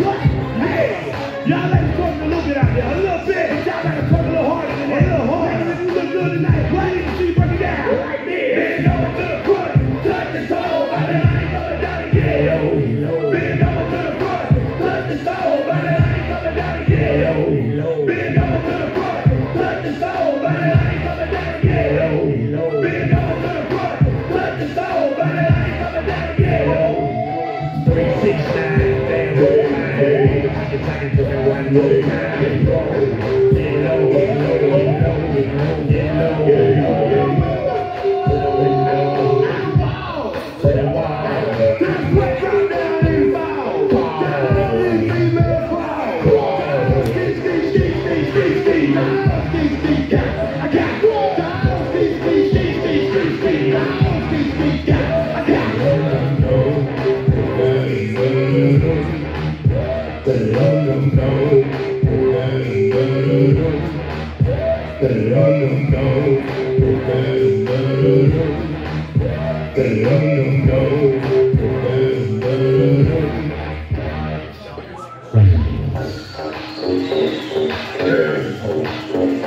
what, To Yeah.